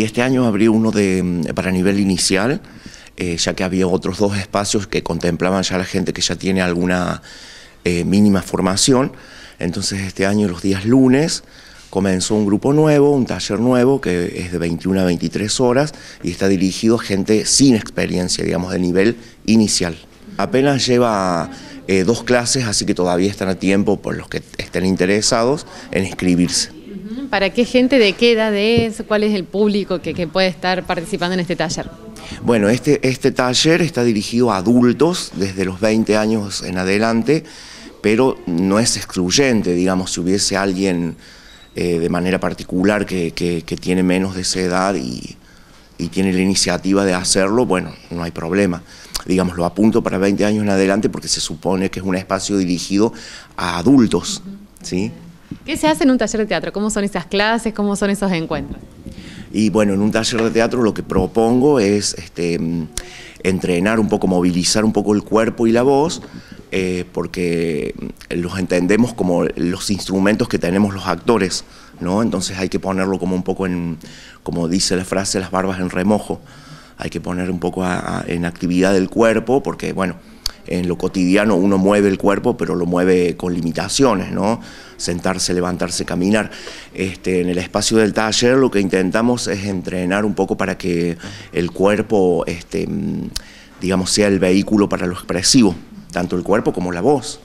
Este año abrí uno de, mm, para nivel inicial, eh, ya que había otros dos espacios que contemplaban ya la gente que ya tiene alguna eh, mínima formación. Entonces este año, los días lunes, comenzó un grupo nuevo, un taller nuevo, que es de 21 a 23 horas y está dirigido a gente sin experiencia, digamos, de nivel inicial. Apenas lleva eh, dos clases, así que todavía están a tiempo por los que estén interesados en inscribirse. ¿Para qué gente de qué edad es? ¿Cuál es el público que, puede estar participando en este taller? Bueno, este, este taller está dirigido a adultos desde los 20 años en adelante, pero no es excluyente, digamos, si hubiese alguien eh, de manera particular que, tiene menos de esa edad y, tiene la iniciativa de hacerlo, bueno, no hay problema. Digamos, lo apunto para 20 años en adelante porque se supone que es un espacio dirigido a adultos, ¿sí? ¿Qué se hace en un taller de teatro? ¿Cómo son esas clases? ¿Cómo son esos encuentros? Y bueno, en un taller de teatro lo que propongo es este, entrenar un poco, movilizar un poco el cuerpo y la voz, eh, porque los entendemos como los instrumentos que tenemos los actores, ¿no? Entonces hay que ponerlo como un poco en, como dice la frase, las barbas en remojo. Hay que poner un poco en actividad del cuerpo, porque bueno, en lo cotidiano uno mueve el cuerpo, pero lo mueve con limitaciones, ¿no? Sentarse, levantarse, caminar. Este, en el espacio del taller lo que intentamos es entrenar un poco para que el cuerpo, este, digamos, sea el vehículo para lo expresivo, tanto el cuerpo como la voz.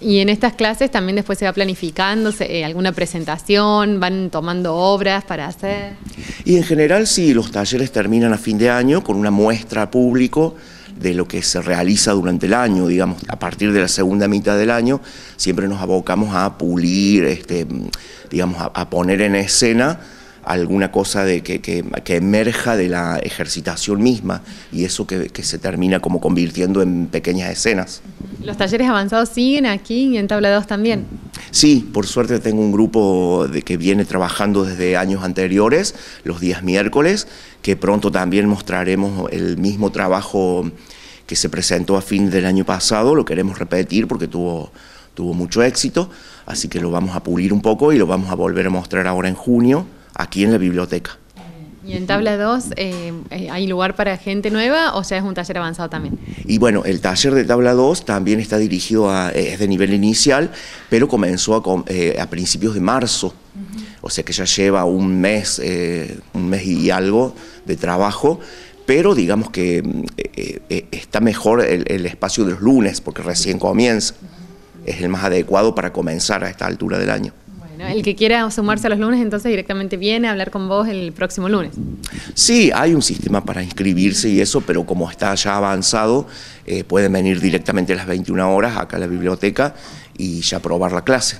Y en estas clases también después se va planificando eh, alguna presentación, van tomando obras para hacer. Y en general sí, los talleres terminan a fin de año con una muestra público de lo que se realiza durante el año, digamos, a partir de la segunda mitad del año, siempre nos abocamos a pulir, este, digamos, a, poner en escena alguna cosa de que, que, emerja de la ejercitación misma y eso que, se termina como convirtiendo en pequeñas escenas. ¿Los talleres avanzados siguen aquí y en Tabla 2 también? Sí, por suerte tengo un grupo de que viene trabajando desde años anteriores, los días miércoles, que pronto también mostraremos el mismo trabajo que se presentó a fin del año pasado, lo queremos repetir porque tuvo, tuvo mucho éxito, así que lo vamos a pulir un poco y lo vamos a volver a mostrar ahora en junio aquí en la biblioteca. ¿Y en tabla 2 eh, eh, hay lugar para gente nueva o sea es un taller avanzado también? Y bueno, el taller de tabla 2 también está dirigido a, es de nivel inicial, pero comenzó a, eh, a principios de marzo, o sea que ya lleva un mes, un mes y algo de trabajo, pero digamos que está mejor el, el espacio de los lunes porque recién comienza, es el más adecuado para comenzar a esta altura del año el que quiera sumarse a los lunes, entonces directamente viene a hablar con vos el próximo lunes. Sí, hay un sistema para inscribirse y eso, pero como está ya avanzado, eh, pueden venir directamente a las 21 horas acá a la biblioteca y ya probar la clase.